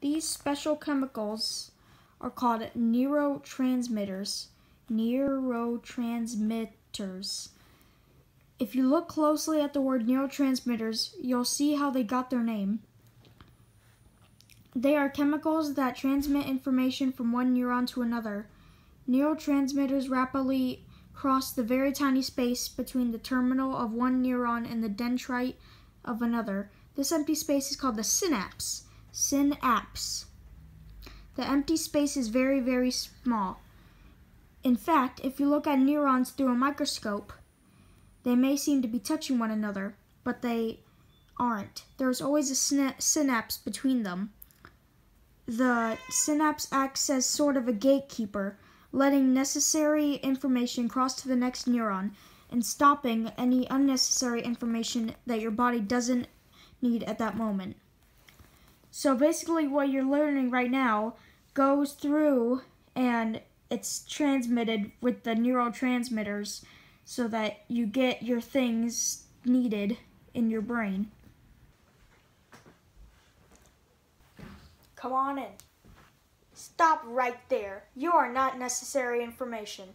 These special chemicals are called neurotransmitters. Neurotransmitters. If you look closely at the word neurotransmitters, you'll see how they got their name. They are chemicals that transmit information from one neuron to another. Neurotransmitters rapidly cross the very tiny space between the terminal of one neuron and the dendrite of another. This empty space is called the synapse. Synapse. The empty space is very, very small. In fact, if you look at neurons through a microscope, they may seem to be touching one another, but they aren't. There's always a synapse between them. The synapse acts as sort of a gatekeeper, letting necessary information cross to the next neuron and stopping any unnecessary information that your body doesn't need at that moment. So basically what you're learning right now goes through and it's transmitted with the neurotransmitters so that you get your things needed in your brain. Come on in. Stop right there. You are not necessary information.